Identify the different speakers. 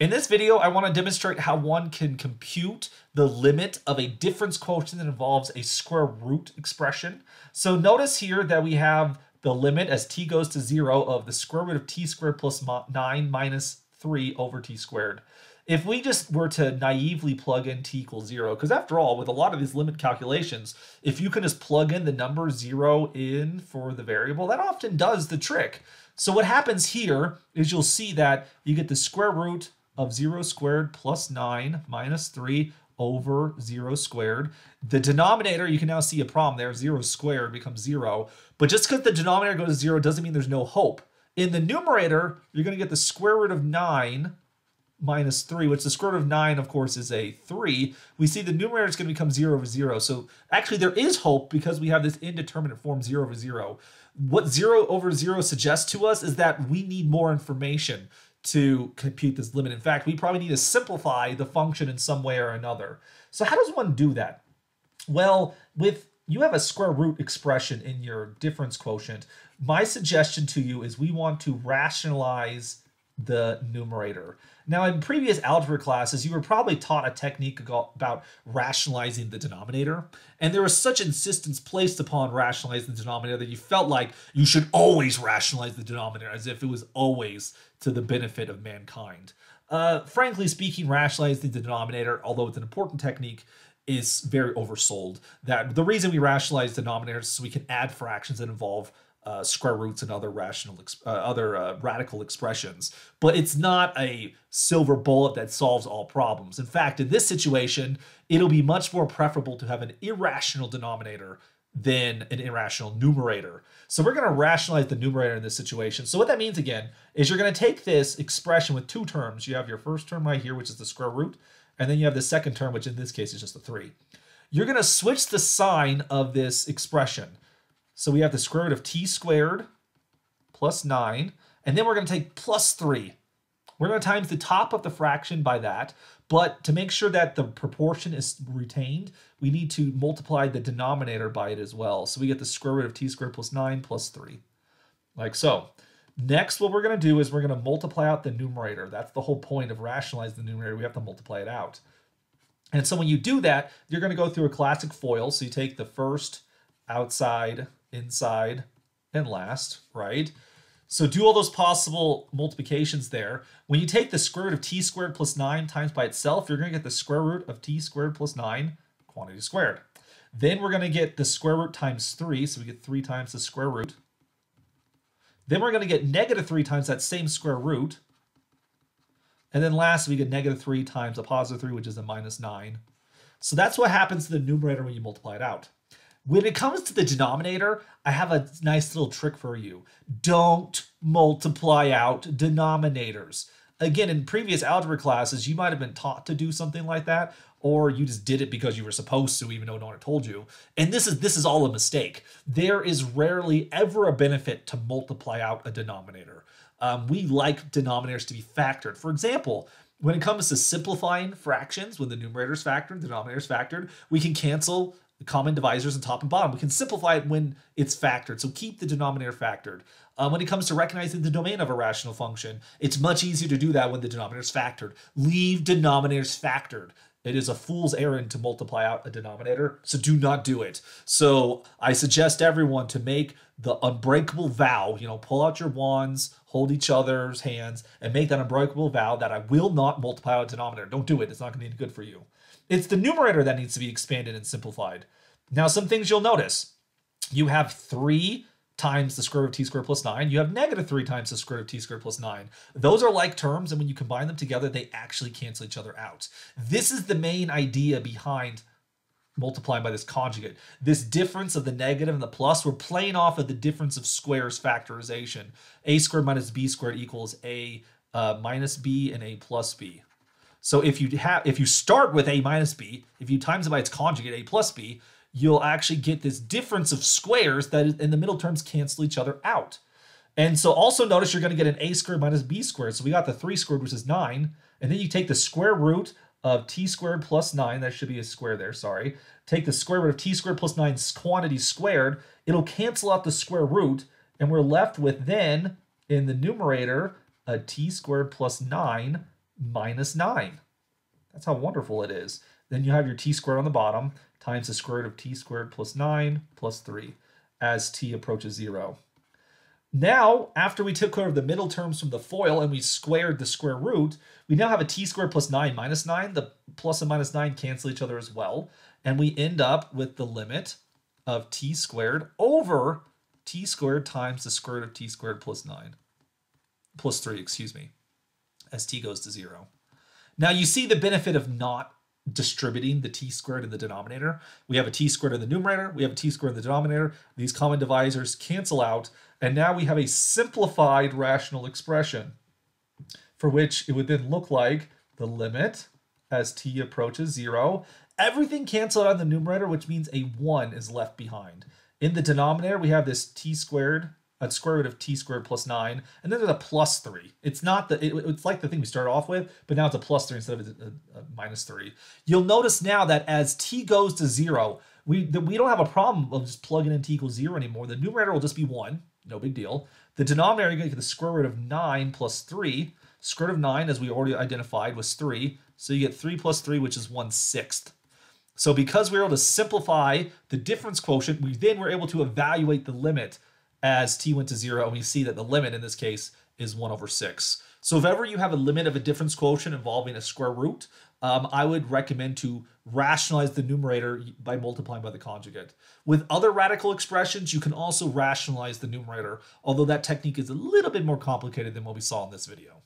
Speaker 1: In this video, I want to demonstrate how one can compute the limit of a difference quotient that involves a square root expression. So notice here that we have the limit as t goes to 0 of the square root of t squared plus 9 minus 3 over t squared. If we just were to naively plug in t equals 0, because after all, with a lot of these limit calculations, if you can just plug in the number 0 in for the variable, that often does the trick. So what happens here is you'll see that you get the square root of 0 squared plus 9 minus 3 over 0 squared. The denominator, you can now see a problem there. 0 squared becomes 0. But just because the denominator goes to 0 doesn't mean there's no hope. In the numerator, you're going to get the square root of 9 minus 3, which the square root of 9, of course, is a 3. We see the numerator is going to become 0 over 0. So actually, there is hope because we have this indeterminate form 0 over 0. What 0 over 0 suggests to us is that we need more information to compute this limit. In fact, we probably need to simplify the function in some way or another. So how does one do that? Well, with you have a square root expression in your difference quotient. My suggestion to you is we want to rationalize the numerator. Now, in previous algebra classes, you were probably taught a technique about rationalizing the denominator, and there was such insistence placed upon rationalizing the denominator that you felt like you should always rationalize the denominator as if it was always to the benefit of mankind. Uh, frankly speaking, rationalizing the denominator, although it's an important technique, is very oversold. That the reason we rationalize denominators is so we can add fractions that involve uh, square roots and other rational, uh, other uh, radical expressions. But it's not a silver bullet that solves all problems. In fact, in this situation, it'll be much more preferable to have an irrational denominator than an irrational numerator. So we're going to rationalize the numerator in this situation. So what that means again is you're going to take this expression with two terms. You have your first term right here, which is the square root, and then you have the second term, which in this case is just a 3. You're going to switch the sign of this expression. So we have the square root of t squared plus 9. And then we're going to take plus 3. We're going to times the top of the fraction by that. But to make sure that the proportion is retained, we need to multiply the denominator by it as well. So we get the square root of t squared plus 9 plus 3. Like so. Next, what we're going to do is we're going to multiply out the numerator. That's the whole point of rationalizing the numerator. We have to multiply it out. And so when you do that, you're going to go through a classic FOIL. So you take the first outside inside, and last, right? So do all those possible multiplications there. When you take the square root of t squared plus 9 times by itself, you're going to get the square root of t squared plus 9 quantity squared. Then we're going to get the square root times 3, so we get 3 times the square root. Then we're going to get negative 3 times that same square root. And then last, we get negative 3 times a positive 3, which is a minus 9. So that's what happens to the numerator when you multiply it out. When it comes to the denominator, I have a nice little trick for you. Don't multiply out denominators. Again, in previous algebra classes, you might have been taught to do something like that, or you just did it because you were supposed to, even though no one told you. And this is this is all a mistake. There is rarely ever a benefit to multiply out a denominator. Um, we like denominators to be factored. For example, when it comes to simplifying fractions, when the numerator is factored, the denominator is factored, we can cancel the common divisors and top and bottom. We can simplify it when it's factored, so keep the denominator factored. Um, when it comes to recognizing the domain of a rational function, it's much easier to do that when the denominator is factored. Leave denominators factored. It is a fool's errand to multiply out a denominator, so do not do it. So I suggest everyone to make the unbreakable vow, you know, pull out your wands, hold each other's hands, and make that unbreakable vow that I will not multiply out a denominator. Don't do it. It's not going to be good for you. It's the numerator that needs to be expanded and simplified. Now, some things you'll notice. You have 3 times the square root of t squared plus 9. You have negative 3 times the square root of t squared plus 9. Those are like terms, and when you combine them together, they actually cancel each other out. This is the main idea behind multiplying by this conjugate. This difference of the negative and the plus, we're playing off of the difference of squares factorization. a squared minus b squared equals a uh, minus b and a plus b. So if you have if you start with a minus b, if you times it by its conjugate a plus b, you'll actually get this difference of squares that in the middle terms cancel each other out. And so also notice you're going to get an a squared minus b squared. So we got the 3 squared, which is 9. And then you take the square root of t squared plus 9. That should be a square there, sorry. Take the square root of t squared plus 9 quantity squared. It'll cancel out the square root. And we're left with then, in the numerator, a t squared plus 9 minus 9. That's how wonderful it is. Then you have your t squared on the bottom times the square root of t squared plus 9 plus 3 as t approaches 0. Now, after we took care of the middle terms from the FOIL and we squared the square root, we now have a t squared plus 9 minus 9. The plus and minus 9 cancel each other as well. And we end up with the limit of t squared over t squared times the square root of t squared plus 9. Plus 3, excuse me, as t goes to 0. Now you see the benefit of not distributing the t squared in the denominator. We have a t squared in the numerator, we have a t squared in the denominator. These common divisors cancel out, and now we have a simplified rational expression for which it would then look like the limit as t approaches 0. Everything canceled out in the numerator, which means a 1 is left behind. In the denominator, we have this t squared a square root of t squared plus 9, and then there's a plus 3. It's not the, it, it's like the thing we started off with, but now it's a plus 3 instead of a, a, a minus 3. You'll notice now that as t goes to 0, we, the, we don't have a problem of just plugging in t equals 0 anymore. The numerator will just be 1, no big deal. The denominator, to get the square root of 9 plus 3. Square root of 9, as we already identified, was 3. So you get 3 plus 3, which is 1 sixth. So because we were able to simplify the difference quotient, we then were able to evaluate the limit as t went to 0, and we see that the limit in this case is 1 over 6. So if ever you have a limit of a difference quotient involving a square root, um, I would recommend to rationalize the numerator by multiplying by the conjugate. With other radical expressions, you can also rationalize the numerator, although that technique is a little bit more complicated than what we saw in this video.